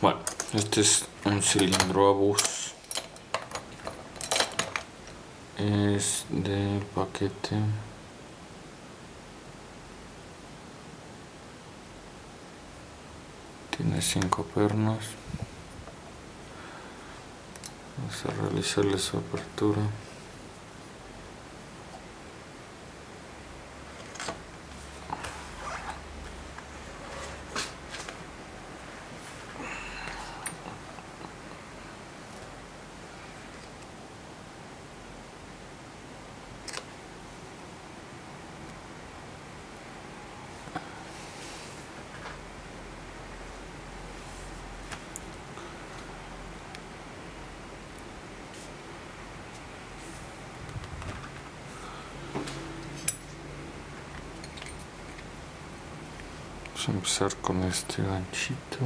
Bueno, este es un cilindro Abus. Es de paquete. Tiene cinco pernos. Vamos a realizarle su apertura. Vamos a empezar con este ganchito.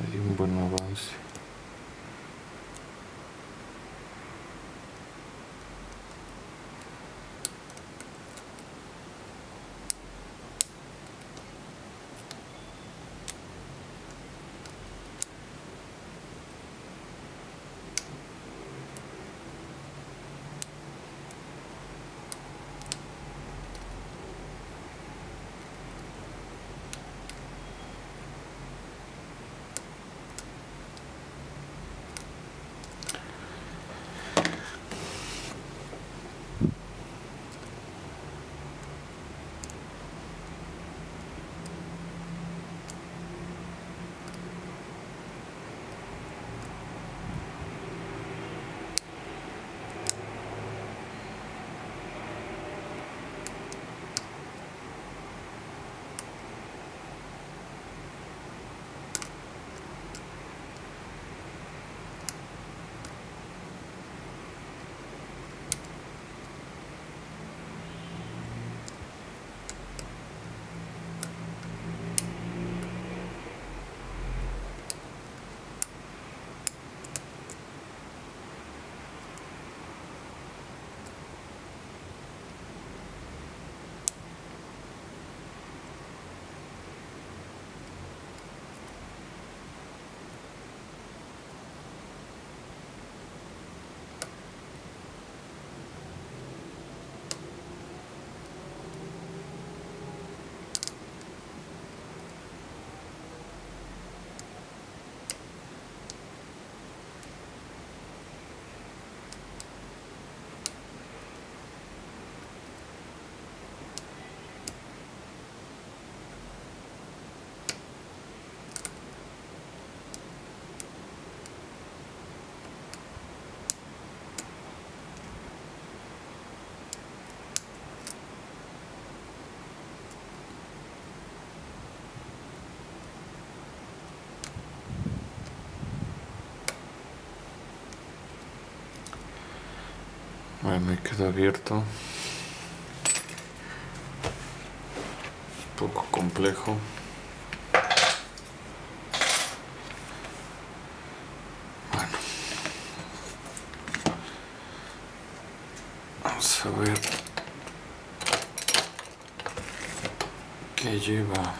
aí um bom negócio. Bueno, me queda abierto. Un poco complejo. Bueno. Vamos a ver qué lleva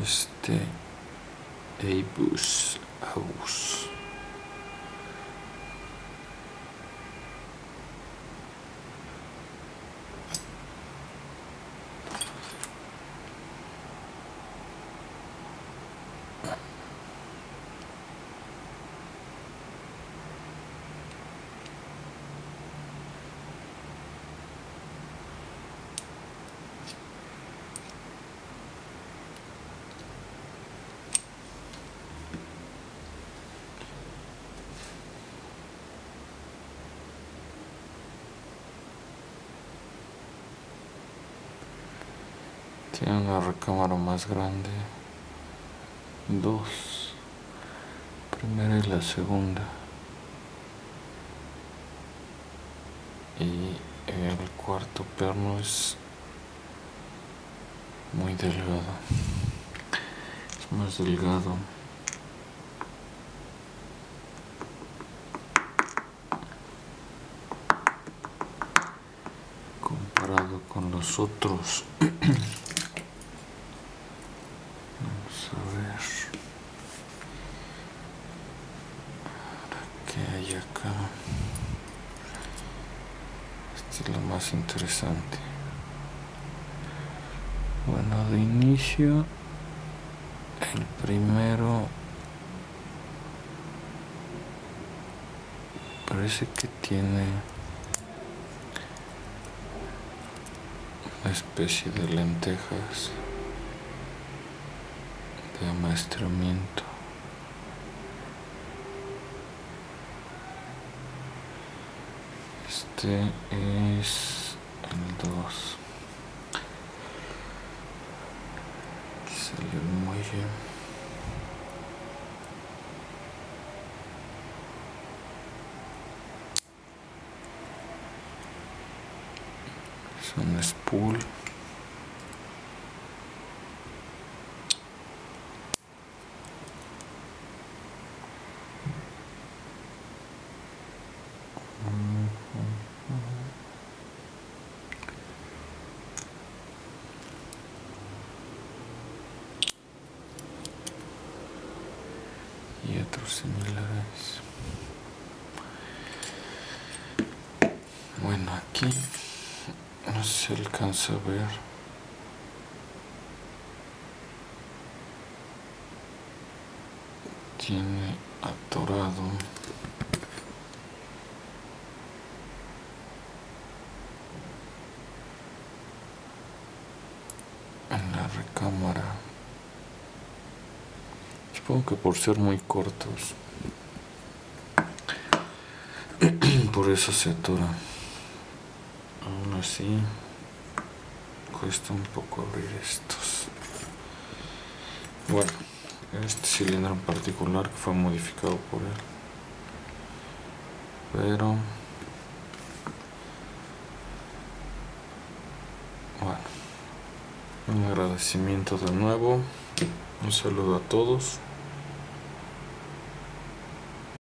este Abus Abus tiene una recámara más grande. Dos. Primera y la segunda. Y el cuarto perno es muy delgado. Es más delgado. Comparado con los otros vamos a ver qué hay acá este es lo interesante. Bueno de inicio el primero parece que tiene una especie de lentejas de amaestramiento. Este es el 2 salió muy bien es un spool y otros similares bueno aquí no se alcanza a ver. Tiene atorado en la recámara supongo que por ser muy cortos. Por eso se atora aún así cuesta un poco abrir estos. Bueno este cilindro en particular que fue modificado por él. Pero bueno un agradecimiento de nuevo. Un saludo a todos